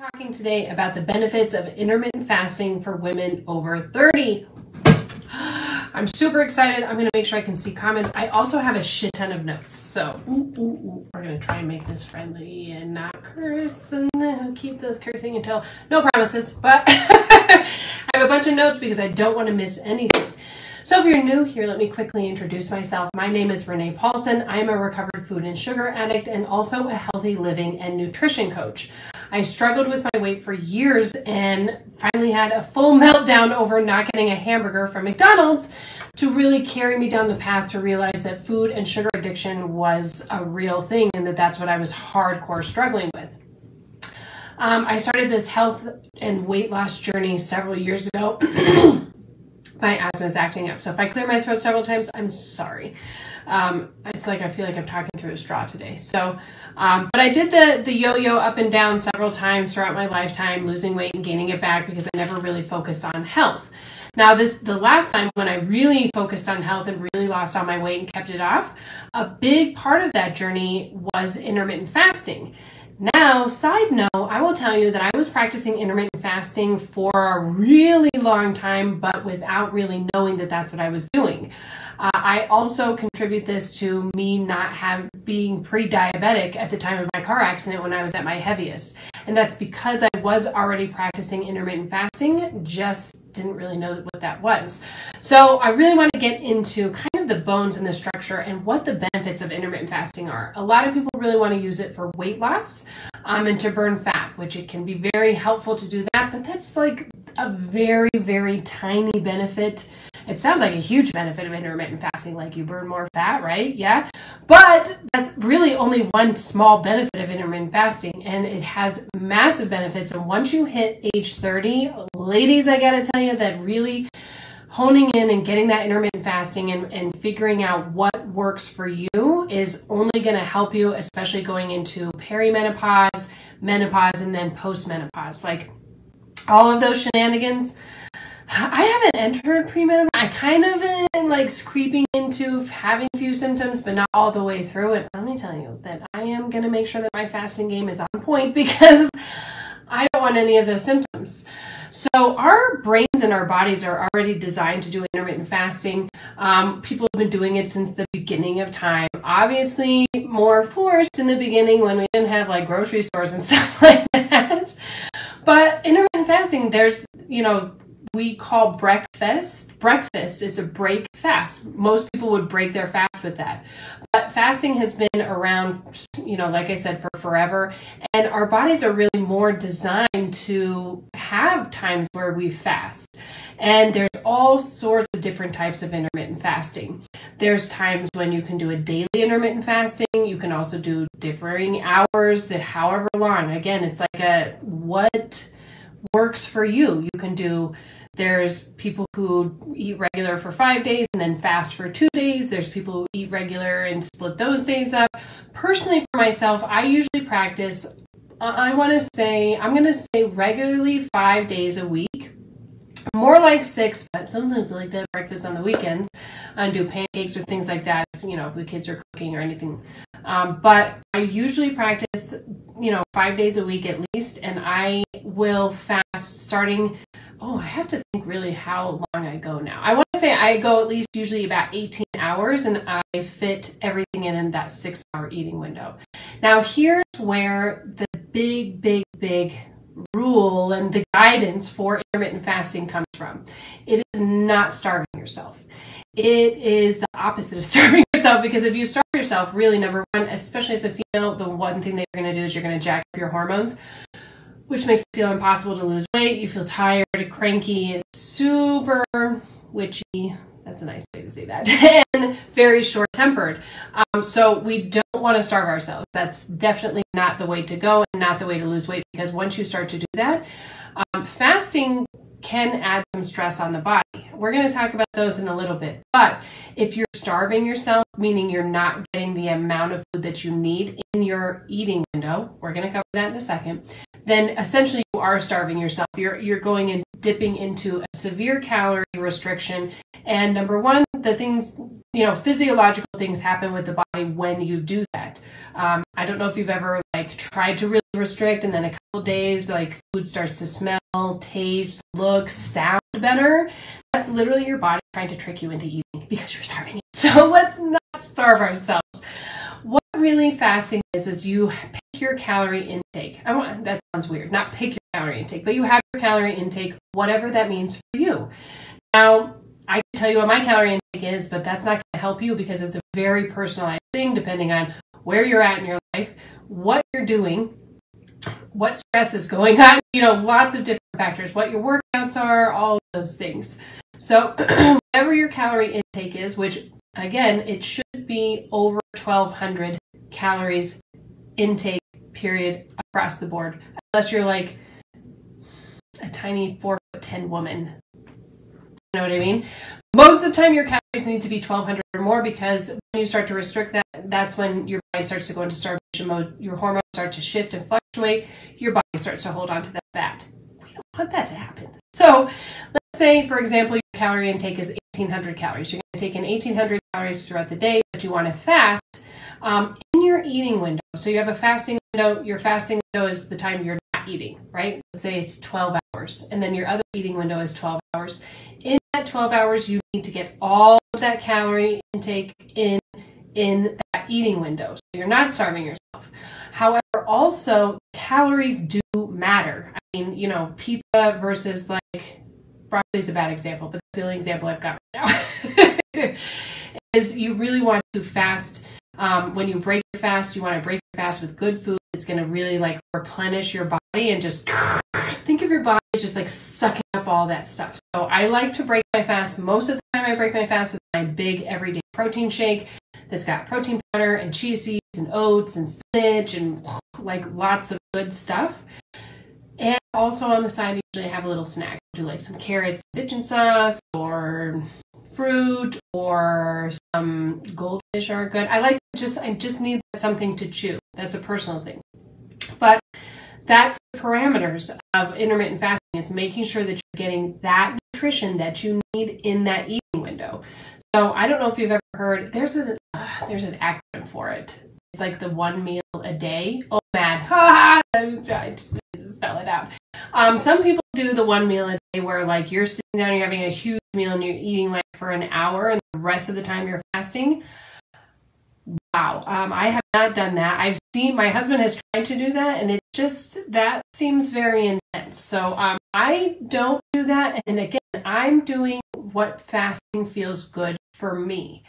talking today about the benefits of intermittent fasting for women over 30. I'm super excited. I'm going to make sure I can see comments. I also have a shit ton of notes. So ooh, ooh, ooh. we're going to try and make this friendly and not curse and uh, keep this cursing until no promises. But I have a bunch of notes because I don't want to miss anything. So if you're new here, let me quickly introduce myself. My name is Renea Paulsen. I am a recovered food and sugar addict and also a healthy living and nutrition coach. I struggled with my weight for years and finally had a full meltdown over not getting a hamburger from McDonald's to really carry me down the path to realize that food and sugar addiction was a real thing and that that's what I was hardcore struggling with. Um, I started this health and weight loss journey several years ago. my asthma is acting up. So if I clear my throat several times, I'm sorry. Um, it's like I feel like I'm talking through a straw today. So, um, but I did the the yo-yo up and down several times throughout my lifetime, losing weight and gaining it back because I never really focused on health. Now, this the last time when I really focused on health and really lost all my weight and kept it off, a big part of that journey was intermittent fasting. Now, side note, I will tell you that I was practicing intermittent fasting for a really long time, but without really knowing that that's what I was doing. Uh, I also contribute this to me not have being pre-diabetic at the time of my car accident when I was at my heaviest. And that's because I was already practicing intermittent fasting, just didn't really know what that was. So I really want to get into kind of the bones and the structure and what the benefits of intermittent fasting are. A lot of people really want to use it for weight loss um, and to burn fat, which it can be very helpful to do that, but that's like a very, very tiny benefit. It sounds like a huge benefit of intermittent fasting, like you burn more fat, right? Yeah. But that's really only one small benefit of intermittent fasting, and it has massive benefits. And once you hit age 30, ladies, I gotta tell you that really honing in and getting that intermittent fasting and, and figuring out what works for you is only going to help you, especially going into perimenopause, menopause, and then postmenopause. Like all of those shenanigans. I haven't entered premenopause. I kind of am like creeping into having a few symptoms, but not all the way through it. Let me tell you that I am going to make sure that my fasting game is on point because I don't want any of those symptoms. So our brains and our bodies are already designed to do intermittent fasting. Um, people have been doing it since the beginning of time. Obviously, more forced in the beginning when we didn't have like grocery stores and stuff like that. But intermittent fasting, there's, you know, we call breakfast. Breakfast is a break fast. Most people would break their fast with that. But fasting has been around, you know, like I said, for forever. And our bodies are really more designed to have times where we fast. And there's all sorts of different types of intermittent fasting. There's times when you can do a daily intermittent fasting. You can also do differing hours, to however long. Again, it's like a what works for you. You can do there's people who eat regular for five days and then fast for two days. There's people who eat regular and split those days up. Personally, for myself, I usually practice, I want to say, I'm going to say regularly five days a week. More like six, but sometimes I like to have breakfast on the weekends and do pancakes or things like that, if, you know, if the kids are cooking or anything. Um, but I usually practice, you know, five days a week at least, and I will fast starting oh, I have to think really how long I go now. I want to say I go at least usually about 18 hours and I fit everything in in that six hour eating window. Now, here's where the big, big, big rule and the guidance for intermittent fasting comes from. It is not starving yourself. It is the opposite of starving yourself because if you starve yourself, really, number one, especially as a female, the one thing that you're going to do is you're going to jack up your hormones which makes it feel impossible to lose weight. You feel tired, cranky, super witchy. That's a nice way to say that. and very short tempered. Um, so we don't want to starve ourselves. That's definitely not the way to go and not the way to lose weight because once you start to do that, um, fasting can add some stress on the body. We're going to talk about those in a little bit. But if you're starving yourself, meaning you're not getting the amount of food that you need in your eating window, we're going to cover that in a second, then essentially you are starving yourself. You're, you're going and dipping into a severe calorie restriction. And number one, the things you know, physiological things happen with the body when you do that. Um, I don't know if you've ever like tried to really restrict and then a couple days like food starts to smell, taste, look, sound better. That's literally your body trying to trick you into eating because you're starving. So let's not starve ourselves. What really fasting is is you pick your calorie intake. I want that sounds weird. Not pick your calorie intake, but you have your calorie intake, whatever that means for you. Now, I can tell you what my calorie intake is, but that's not going to help you because it's a very personalized thing depending on where you're at in your life, what you're doing, what stress is going on, you know, lots of different factors, what your workouts are, all those things. So, whatever your calorie intake is, which again, it should be over 1200 calories intake period across the board, unless you're like a tiny four foot 10 woman you know what I mean? Most of the time, your calories need to be 1200 or more because when you start to restrict that, that's when your body starts to go into starvation mode. Your hormones start to shift and fluctuate. Your body starts to hold on to that fat. We don't want that to happen. So, let's say, for example, your calorie intake is 1800 calories. You're going to take in 1800 calories throughout the day, but you want to fast um, in your eating window. So, you have a fasting window. Your fasting window is the time you're eating, right? Say it's 12 hours, and then your other eating window is 12 hours in that 12 hours, you need to get all of that calorie intake in in that eating window. So you're not starving yourself. However, also calories do matter. I mean, you know, pizza versus like broccoli is a bad example, but that's the only example I've got right now. is you really want to fast. Um, when you break your fast, you want to break your fast with good food. It's going to really like replenish your body and just think of your body just like sucking up all that stuff. So I like to break my fast. Most of the time I break my fast with my big everyday protein shake that's got protein powder and chia seeds and oats and spinach and like lots of good stuff. Also on the side, usually I have a little snack. I do like some carrots, pigeon sauce, or fruit, or some goldfish are good. I like just I just need something to chew. That's a personal thing. But that's the parameters of intermittent fasting is making sure that you're getting that nutrition that you need in that eating window. So I don't know if you've ever heard there's a uh, there's an acronym for it. It's like the one meal a day. Oh mad. Ha I just, just spell it out. Um, some people do the one meal a day where like you're sitting down, you're having a huge meal and you're eating like for an hour and the rest of the time you're fasting. Wow. Um, I have not done that. I've seen my husband has tried to do that and it just that seems very intense. So um, I don't do that. And again, I'm doing what fasting feels good for me.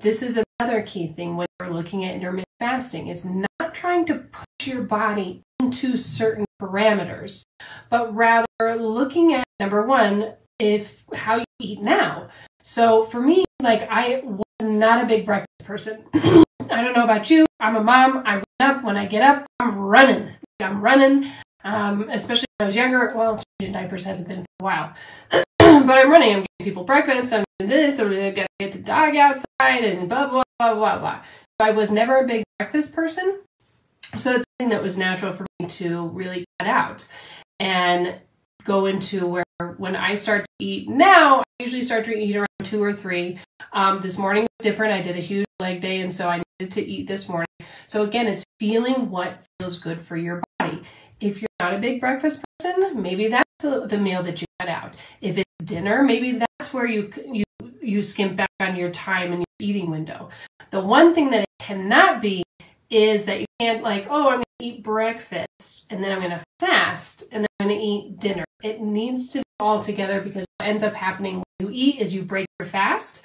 This is another key thing when we're looking at intermittent fasting. It's not trying to push your body into certain parameters, but rather looking at number one, if how you eat now. So for me, like I was not a big breakfast person. I don't know about you. I'm a mom. I wake up. When I get up, I'm running. I'm running. Um, especially when I was younger. Well, changing diapers hasn't been for a while. but I'm running. I'm getting people breakfast. I'm doing this. I'm to get the dog outside and blah, blah, blah, blah, blah. So I was never a big breakfast person. So it's something that was natural for me to really cut out and go into where when I start to eat now, I usually start to eat around two or three. Um, this morning was different. I did a huge leg day, and so I needed to eat this morning. So again, it's feeling what feels good for your body. If you're not a big breakfast person, maybe that's the meal that you cut out. If it's dinner, maybe that's where you you you skimp back on your time and your eating window. The one thing that it cannot be is that you can't like, oh, I'm going to eat breakfast and then I'm going to fast and then I'm going to eat dinner. It needs to be all together because what ends up happening when you eat is you break your fast.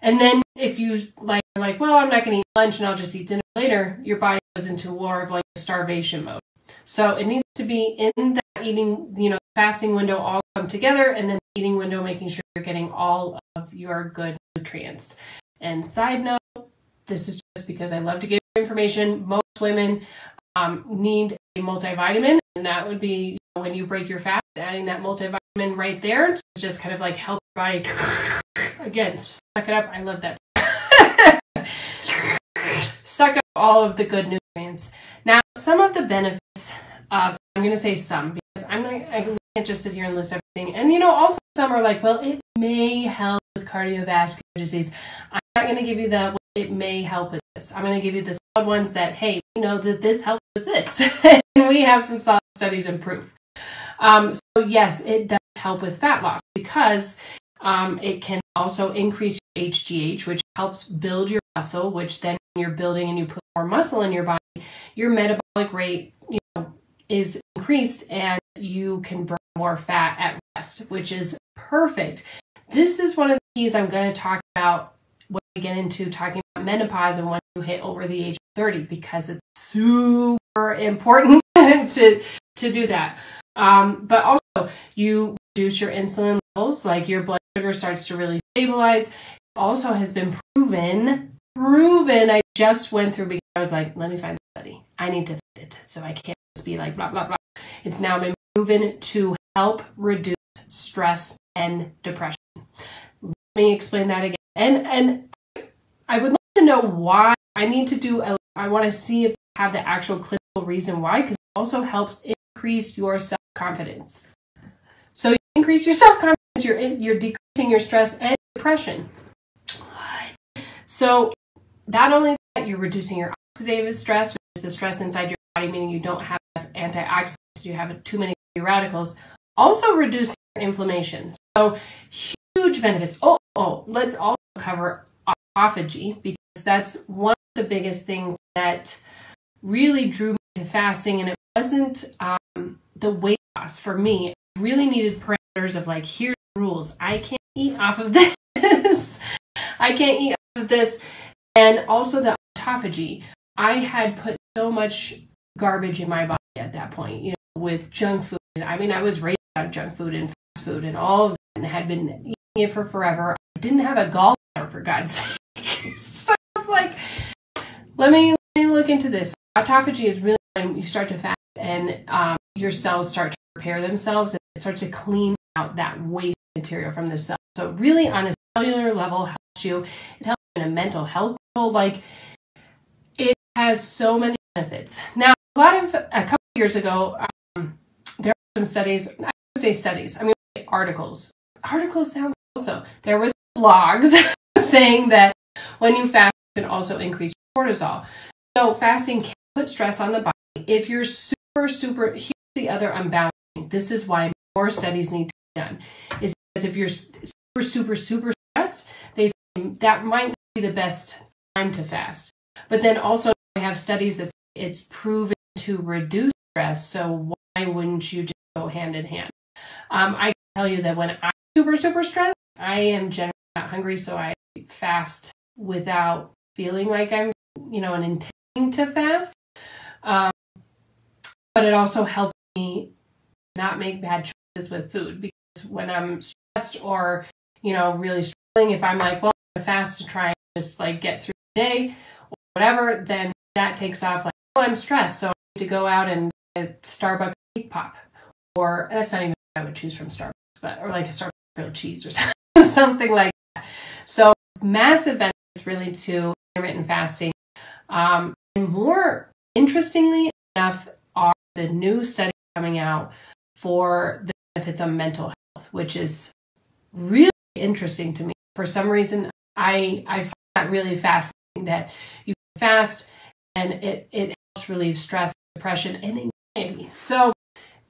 And then if you like, like, well, I'm not going to eat lunch and I'll just eat dinner later, your body goes into war of like starvation mode. So it needs to be in that eating, you know, fasting window all come together and then eating window making sure you're getting all of your good nutrients. And side note, this is just because I love to give information. Most women um, need a multivitamin, and that would be when you break your fast, adding that multivitamin right there to just kind of like help your body. Again, just suck it up. I love that. suck up all of the good nutrients. Now, some of the benefits of, I'm going to say some because I'm not, I can't just sit here and list everything. And you know, also some are like, well, it may help with cardiovascular disease. I'm not going to give you the it may help with this. I'm going to give you the solid ones that hey, we know that this helps with this, and we have some solid studies and proof. Um, so yes, it does help with fat loss because um, it can also increase your HGH, which helps build your muscle, which then when you're building and you put more muscle in your body, your metabolic rate you know, is increased and you can burn more fat at rest, which is perfect. This is one of the keys I'm going to talk about when we get into talking about menopause and when you hit over the age of 30 because it's super important to to do that. Um, but also you reduce your insulin levels, like your blood sugar starts to really stabilize. It also has been proven, proven. I just went through because I was like, let me find the study. I need to fit it. So I can't just be like blah blah blah. It's now been proven to help reduce stress and depression. Let me explain that again. And and I would like to know why I need to do a, I want to see if I have the actual clinical reason why because it also helps increase your self-confidence. So you increase your self-confidence, you're you're decreasing your stress and depression. So not only that you're reducing your oxidative stress, which is the stress inside your body, meaning you don't have antioxidants, you have too many radicals, also reducing inflammation. So huge benefits. Oh, oh, let's also cover autophagy because that's one of the biggest things that really drew me to fasting, and it wasn't um, the weight loss for me. I really needed parameters of like, here's the rules. I can't eat off of this. I can't eat off of this. And also the autophagy. I had put so much garbage in my body at that point, you know, with junk food. I mean, I was raised on junk food and fast food and all of that and had been it for forever. I didn't have a gallbladder for God's sake. so it's like, let me, let me look into this. Autophagy is really when you start to fast and um, your cells start to repair themselves and it starts to clean out that waste material from the cell. So really on a cellular level helps you. It helps you in a mental health level. Like it has so many benefits. Now, a lot of, a couple of years ago, um, there were some studies, I say studies, I mean articles. Articles sound also. There was blogs saying that when you fast, you can also increase cortisol. So fasting can put stress on the body. If you're super, super, here's the other unbalancing. This is why more studies need to be done. Is because if you're super, super, super stressed, they say that might not be the best time to fast. But then also we have studies that it's proven to reduce stress. So why wouldn't you just go hand in hand? Um, I can tell you that when I'm super, super stressed, I am generally not hungry, so I fast without feeling like I'm, you know, an intending to fast. Um, but it also helps me not make bad choices with food because when I'm stressed or, you know, really struggling, if I'm like, well, I'm fast to try and just like get through the day or whatever, then that takes off like, oh, I'm stressed, so I need to go out and get a Starbucks cake pop. Or that's not even what I would choose from Starbucks, but or like a Starbucks grilled cheese or something like that. So massive benefits really to intermittent fasting. Um, and more interestingly enough are the new studies coming out for the benefits of mental health, which is really interesting to me. For some reason, I I find that really fascinating that you fast and it, it helps relieve stress, depression, and anxiety. So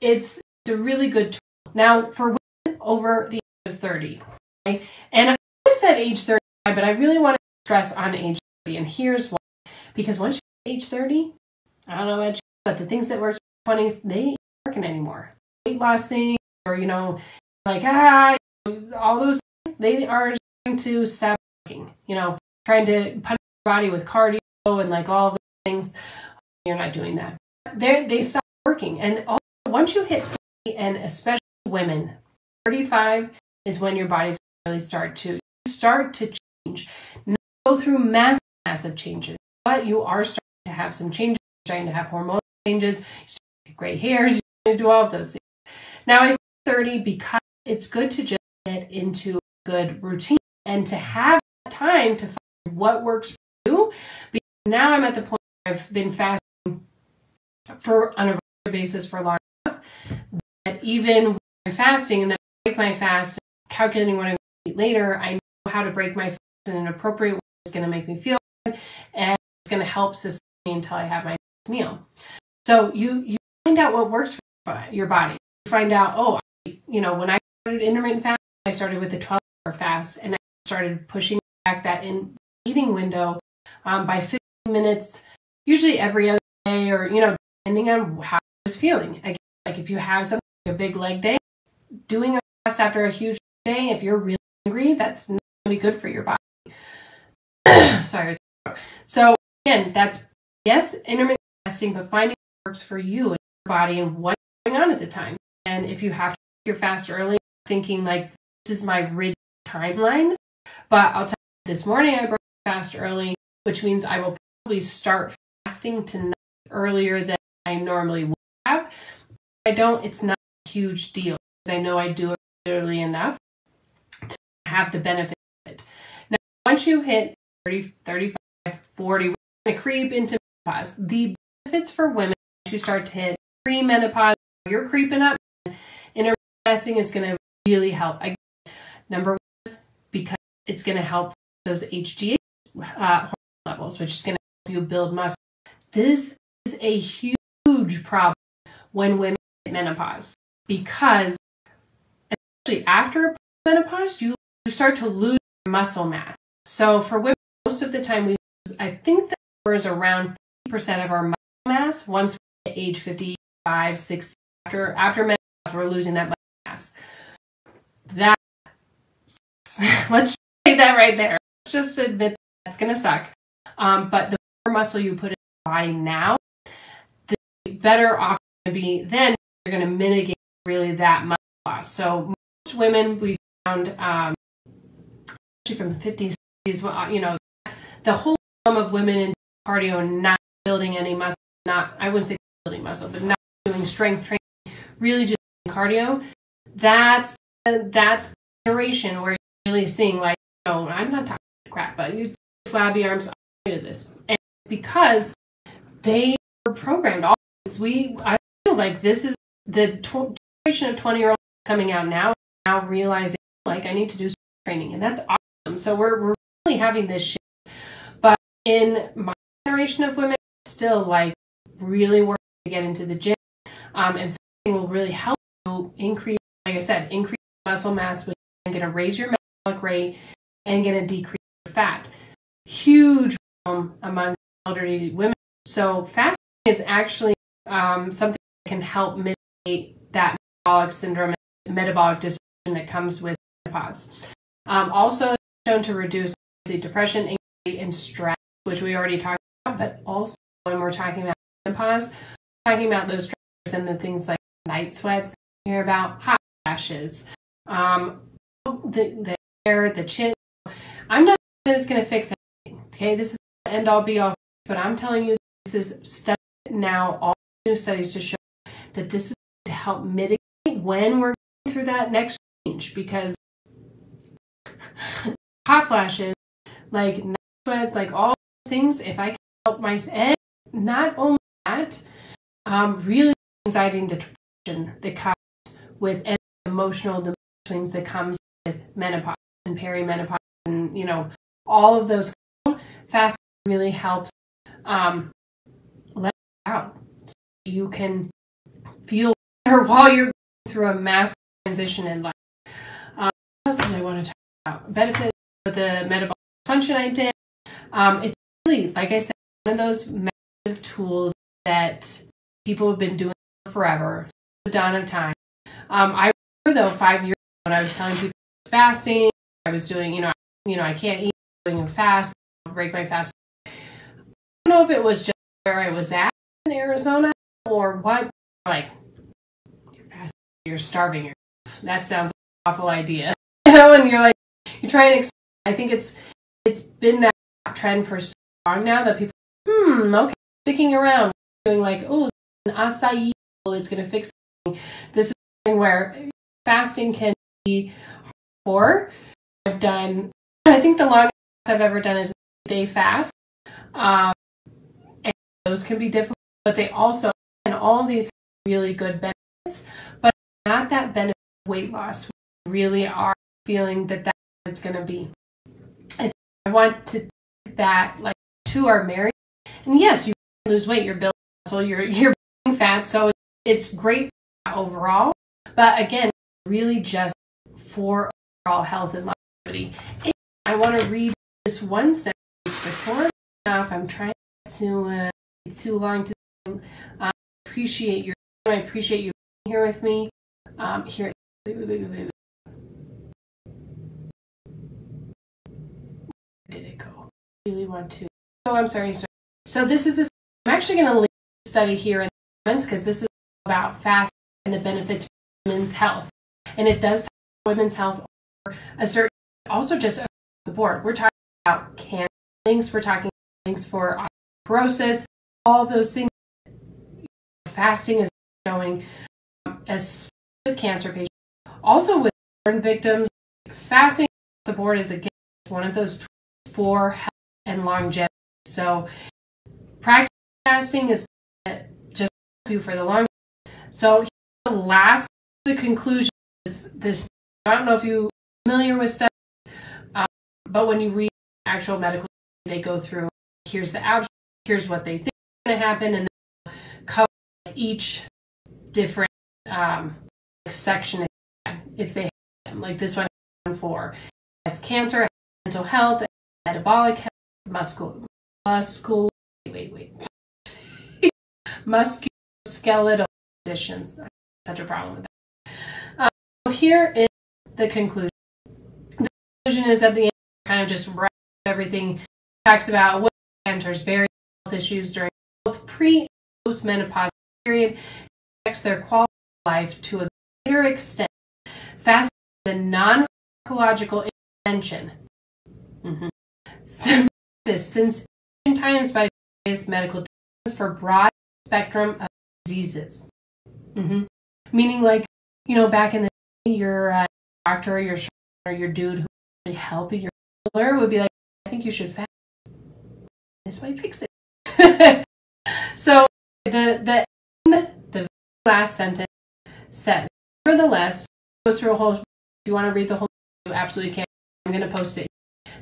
it's, it's a really good tool. Now, for women over the age of 30, okay, and I said age 35, but I really want to stress on age 30, and here's why. Because once you age 30, I don't know about you, but the things that work in 20s, they ain't working anymore. Weight loss things, or, you know, like, ah, all those things, they are trying to stop working, you know, trying to punish your body with cardio and like all the things. You're not doing that. They they stop working, and also once you hit 30, and especially women, 35 is when your bodies really start to start to change. Not go through massive massive changes, but you are starting to have some changes. You're starting to have hormonal changes. Gray hairs. To do all of those things. Now I say 30 because it's good to just get into a good routine and to have time to find what works for you. Because now I'm at the point where I've been fasting for on a regular basis for long enough that even when I'm fasting and then I break my fast, calculating what I'm later, I know how to break my fast in an appropriate way It's going to make me feel good, and it's going to help sustain me until I have my next meal. So you you find out what works for your body. You find out, oh, you know, when I started intermittent fast, I started with a 12 hour fast, and I started pushing back that in eating window um, by 15 minutes, usually every other day, or you know, depending on how I was feeling. Again, like if you have something like a big leg day, doing a fast after a huge day, if you're really hungry, that's not be good for your body. Sorry. So again, that's yes, intermittent fasting, but finding what works for you and your body and what's going on at the time. And if you have to your fast early, thinking like this is my rigid timeline, but I'll tell you this morning I broke fast early, which means I will probably start fasting tonight earlier than I normally would have. If I don't, it's not a huge deal. I know I do it early enough have the benefit. Now, once you hit 30, 35, 40, we're going to creep into menopause. The benefits for women, once you start to hit pre-menopause, you're creeping up, intermittent fasting is going to really help. Again, number one, because it's going to help those HGH uh, levels, which is going to help you build muscle. This is a huge problem when women hit menopause because especially after menopause, you, you start to lose muscle mass. So for women, most of the time we lose, I think the number is around 50% of our muscle mass once we age 55, 60. After, after menopause, we're losing that muscle mass. That Let's say that right there. Let's just admit that that's going to suck. Um, but the more muscle you put in your body now, the better off you're going to be then. You're going to mitigate really that muscle loss. So most women we found, um, especially from the 50s, you know, the whole of women in cardio not building any muscle, not I wouldn't say building muscle, but not doing strength training, really just cardio. That's that's the generation where you're really seeing like, no, I'm not talking crap, but you flabby arms I'm to this, and because they were programmed. All this. we I feel like this is the generation of 20 year olds coming out now, now realizing like I need to do training, and that's. So we're we're really having this shift. But in my generation of women, still like really working to get into the gym, um, and fasting will really help you increase, like I said, increase muscle mass, which is going to raise your metabolic rate and going to decrease your fat. Huge problem among elderly women. So fasting is actually um, something that can help mitigate that metabolic syndrome, and metabolic dysfunction that comes with menopause. Um, also shown to reduce depression, anxiety, and stress, which we already talked about, but also when we're talking about menopause, talking about those stressors and the things like night sweats, hear about hot flashes, um, the, the hair, the chin. I'm not saying it's going to fix anything. Okay, this is the end all be all, but I'm telling you, this is now, all new studies to show that this is to help mitigate when we're going through that next change because hot flashes, like night sweats, like all things, if I can help my and not only that, um, really anxiety and depression that comes with emotional swings that comes with menopause and perimenopause and you know all of those fast really helps um, let out so you can feel better while you're going through a massive transition in life. Um, what else did I want to talk about? Benefits the metabolic function I did. Um, it's really, like I said, one of those massive tools that people have been doing forever, the dawn of time. Um, I remember though five years ago when I was telling people fasting, I was doing, you know, you know, I can't eat, doing a fast, break my fast. I don't know if it was just where I was at in Arizona or what. Like, you're fasting, you're starving. Yourself. That sounds like an awful idea, you know. And you're like, you're trying to. I think it's it's been that trend for so long now that people, hmm, okay, sticking around, doing like, oh, an acai, it's going to fix. This is something where fasting can be or I've done, I think the longest I've ever done is a day fast. Um, and those can be difficult, but they also, and all these really good benefits, but not that benefit weight loss. We really are feeling that that's going to be. I want to that like two are married. And yes, you lose weight, you're building muscle, you're you're burning fat, so it's great overall. But again, really just for overall health and longevity. And I want to read this one sentence before off. I'm trying to uh, too long to uh, appreciate your I appreciate you being here with me. Um, here, wait, wait, wait, wait, did it go? I really want to. Oh, I'm sorry. So this is this. I'm actually going to the study here in the comments because this is about fasting and the benefits for women's health, and it does talk about women's health over a certain, also just across the board. We're talking about cancer links. We're talking links for osteoporosis, all those things. Fasting is showing um, as with cancer patients, also with burn victims. Fasting support is again one of those for health and longevity. So, practicing fasting is just help you for the long. So, the last, the conclusion is this. I don't know if you're familiar with studies, um, but when you read actual medical, they go through. Here's the abstract. Here's what they think is going to happen, and then cover each different um, section if they have them. Like this one for has cancer, mental health, metabolic health, muscle, muscle, wait, wait, musculoskeletal conditions. Such a problem with that. Um, so here is the conclusion. The conclusion is at the end, kind of just wrap everything. Talks about what enters various health issues during both pre and post menopause period, affects their quality of life to a greater extent. Fasting is a non-pharmacological intervention. Mm-hmm since ancient times by various medical treatments for broad spectrum of diseases. Mm-hmm. Meaning, like, you know, back in the day, your uh, doctor or your or your dude who really help your healer would be like, I think you should fast. This might fix it. so the the the last sentence says, nevertheless, goes through a whole. If you want to read the whole, you absolutely can. I'm going to post it.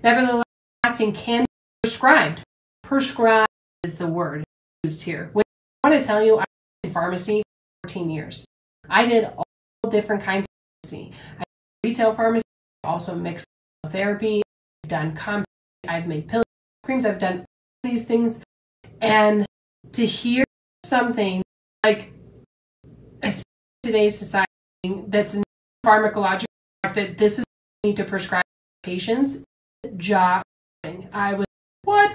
Nevertheless, fasting can prescribed. Prescribed is the word used here. Which I want to tell you, I in pharmacy 14 years. I did all different kinds of pharmacy. I retail pharmacy, also mixed therapy. I've done compound. I've made pills, creams. I've done these things, and to hear something like today's society that's pharmacological that this is need to prescribe patients jaw I was what?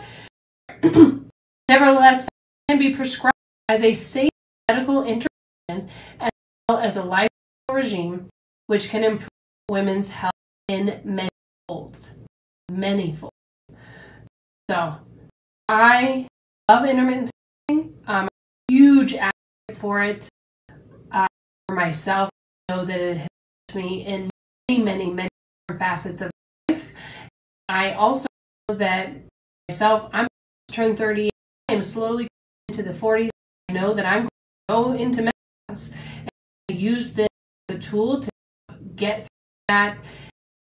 Nevertheless, can be prescribed as a safe medical intervention as well as a lifestyle regime which can improve women's health in many folds. Many folds. So, I love intermittent fasting. I'm a huge advocate for it. Uh, for myself, I know that it has helped me in many, many, many facets of life. I also know that myself, I'm turned 30. I'm slowly into the 40s. I know that I'm going to go into menopause and use this as a tool to get through that,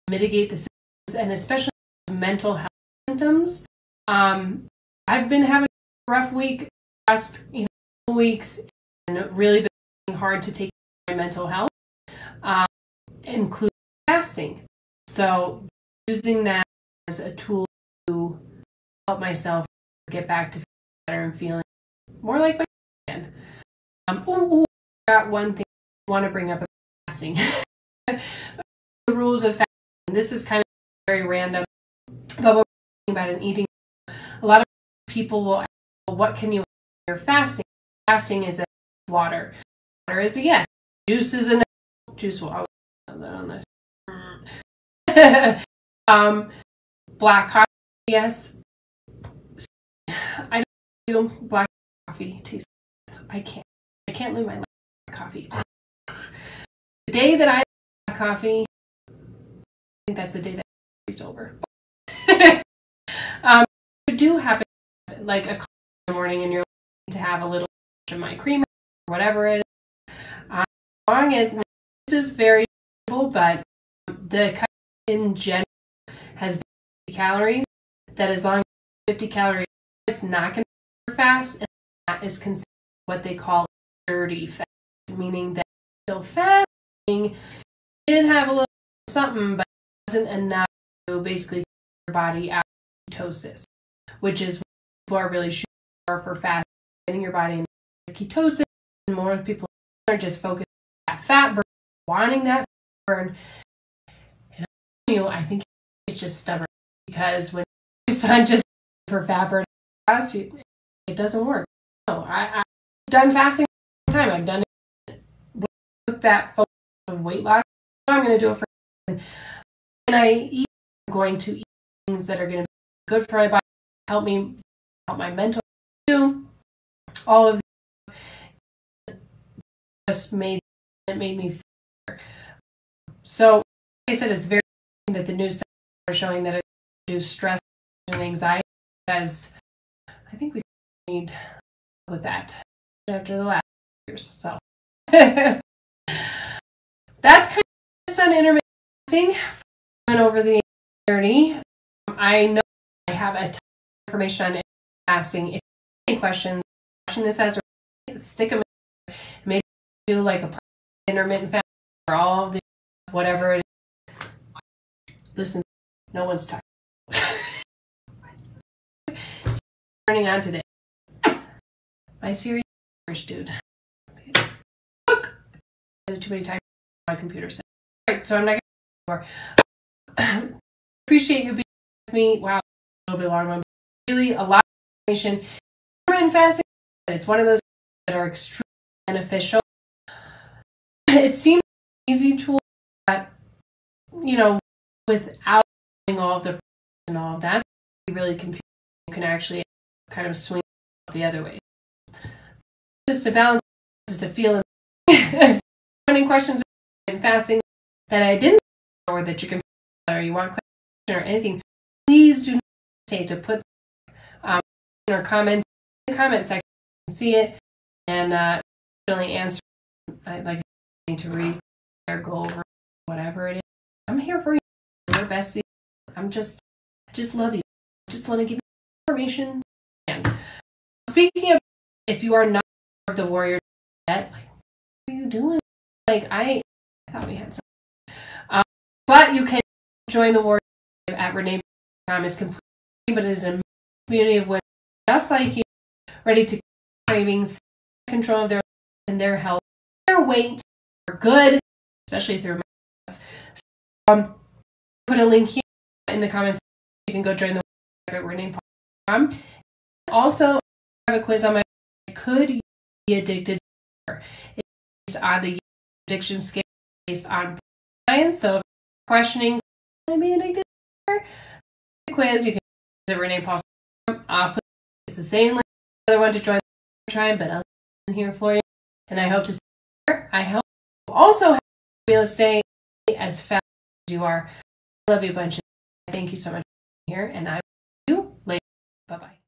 mitigate the symptoms, and especially mental health symptoms. Um, I've been having a rough week last you know weeks and really been hard to take my mental health, um, including fasting. So using that as a tool to help myself get back to better and feeling more like my again. Um, ooh, I got one thing I want to bring up about fasting. the rules of fasting. This is kind of very random, but we're talking about an eating. A lot of people will ask, well, what can you when you're fasting? Fasting is a water. Water is a yes. Juice is a no. Juice will always on the. um, black coffee Yes. I black coffee taste. I can't. I can't live my life without coffee. The day that I have coffee, I think that's the day that it's over. um, you do happen like a morning and you're to have a little of my creamer or whatever it is. Um, as long as this is very simple, but the in general has calories that as long as 50 calories. It's not going fast, and that is considered what they call dirty fast, meaning that still fasting, did have a little something, but wasn't enough to basically your body out of ketosis, which is what people are really shooting for for fasting, getting your body in ketosis. And more people are just focused on that fat burn, wanting that burn. And you, I think it's just stubborn because when it's not just for fat burn, it doesn't work. No, I, I've done fasting all the time. I've done it with that focus weight loss. I'm going to do it for. And I eat, I'm going to eat things that are going to be good for my body, help me, help my mental too. All of just made it made me feel so like I said it's very that the news are showing that it reduces stress and anxiety I we need with that after the last years. So that's kind of on intermittent fasting. Went over the journey. I know I have a ton of information on fasting. If you have any questions, watching this as a stick them in. Maybe do like a intermittent fast or all the whatever it is. Listen, no one's talking. turning on today. My Siri, dude. Look, too many times my computer. So. All right, so I'm not gonna more. Appreciate you being with me. Wow, a little bit long one. Really, a lot of information. It's one of those that are extremely beneficial. It seems easy tool but, you know without doing all of the and all of that, really confusing. You can actually kind of swing the other way. Just to balance, just to feel any questions in fasting that I didn't or that you can or you want clarification or anything, please do not hesitate to put um, our comments in the comment section. see it and uh, really answer. I like to read or go over whatever it is. I'm here for you. Your bestie. I'm just, just love you. Just want to give you information And Speaking of, if you are not of the warrior yet, like, what are you doing? Like, I, I thought we had some. Um, but you can join the warrior at renee.com. It's completely, but it is a community of women just like you, ready to cravings, control of their and their health, their weight, are good, especially through my um, put a link here in the comments. You can go join the warrior at renee.com. Also, I have a quiz on my could addicted to it's based on the addiction scale based on science so if you're questioning can I be addicted to the quiz you can visit Renea Paul put it's the same link. The other one to join try but I'll in here for you. And I hope to see you I hope you also have real estate as fast as you are. I love you a bunch. Thank you so much for being here and I will see you later. Bye bye